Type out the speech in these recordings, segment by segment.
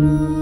Thank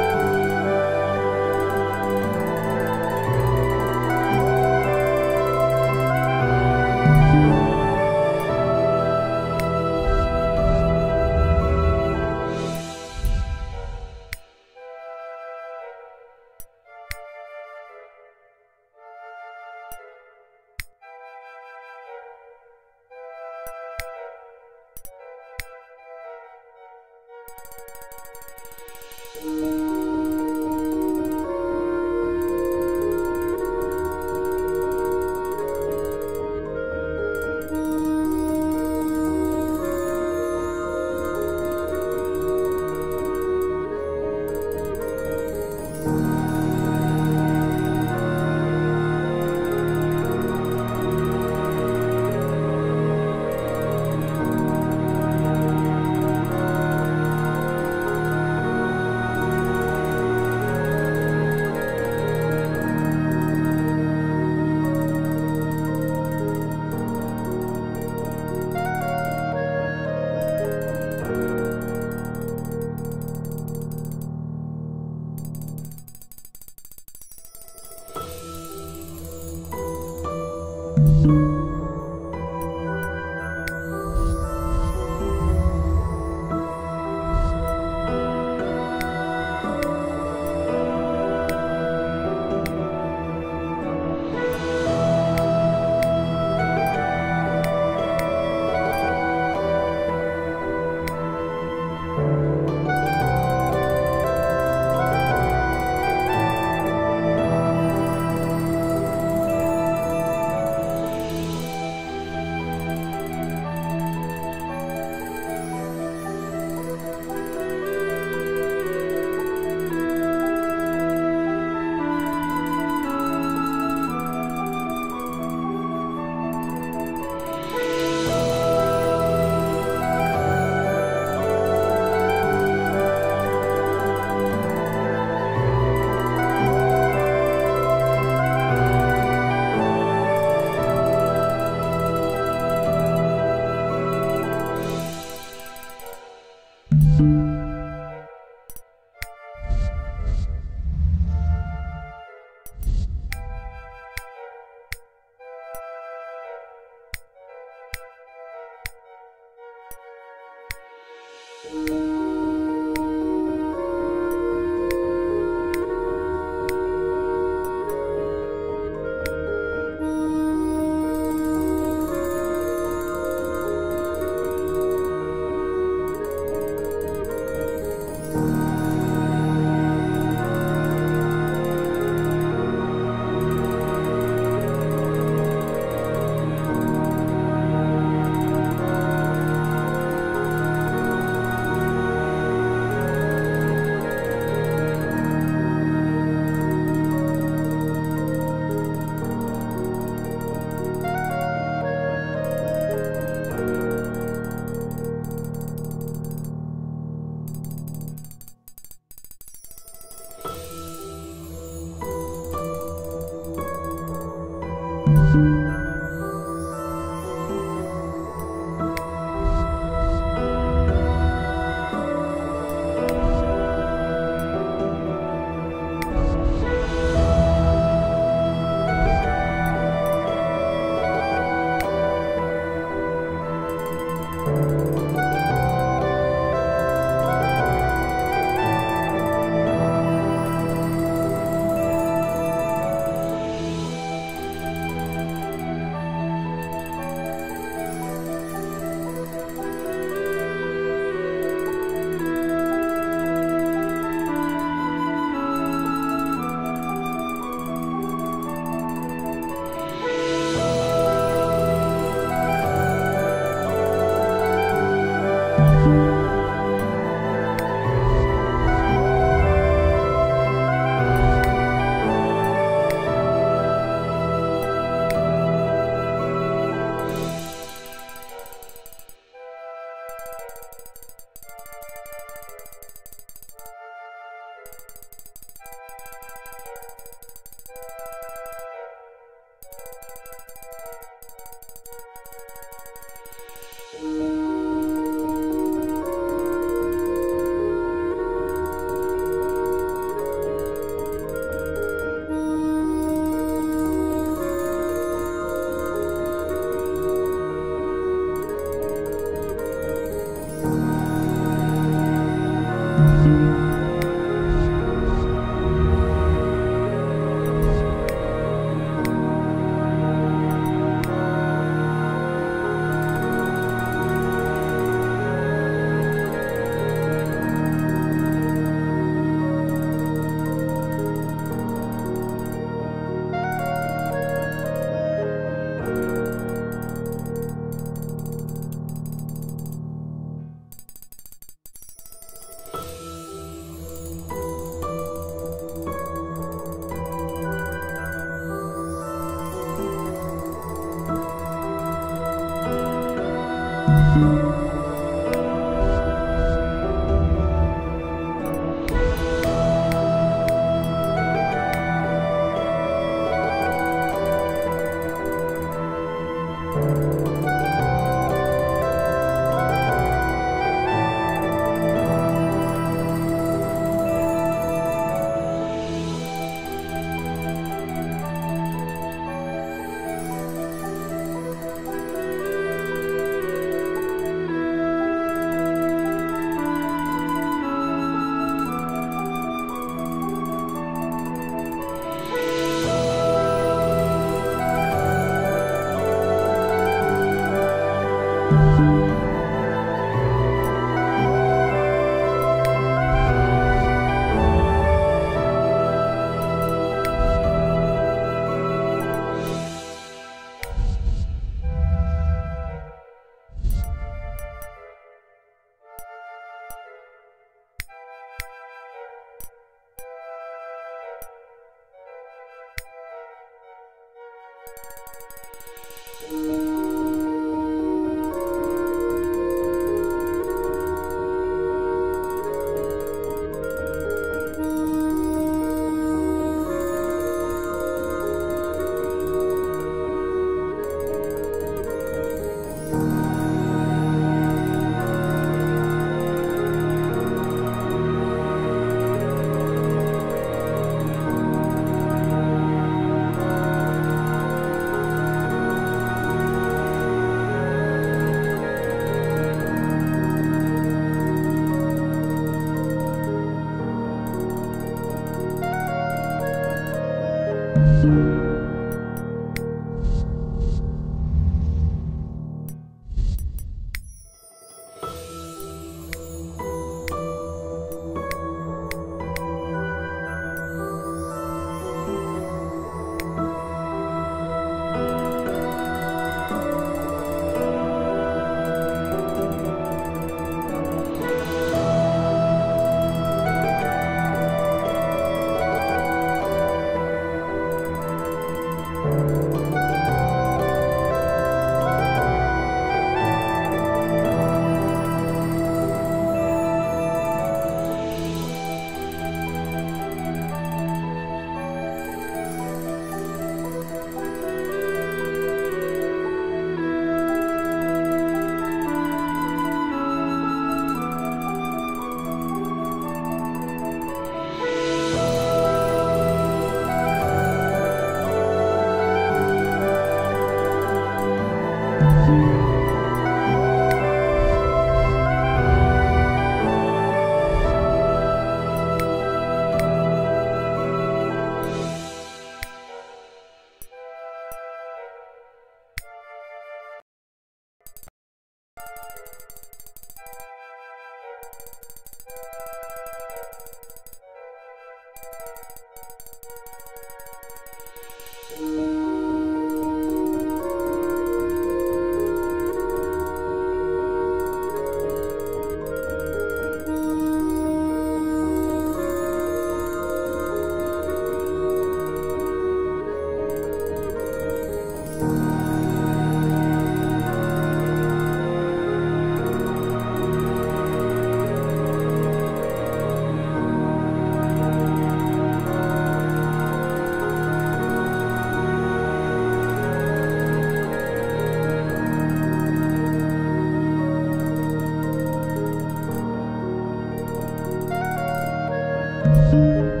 嗯。